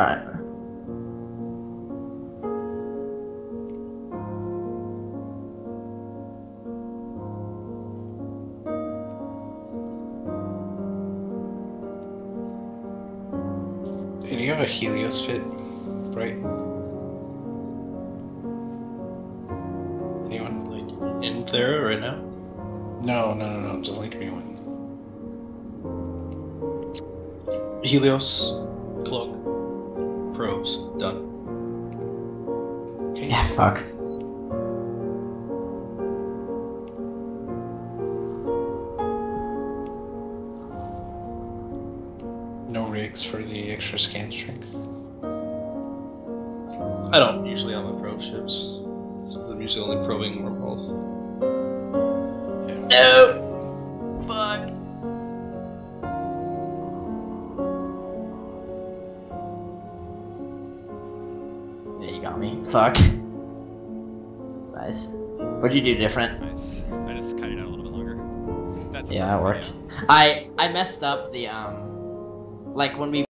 Alright. Do you have a Helios fit, right? Anyone? Like in there right now? No, no, no, no. Just link me one. Helios, cloak, probes, done. Yeah, fuck. No rigs for the extra scan strength. I don't usually on the probe ships. I'm usually only probing wormholes. Yeah. No! You got me. Fuck. Nice. What'd you do different? Nice. I just cut it out a little bit longer. That's Yeah, that worked. I I messed up the um, like when we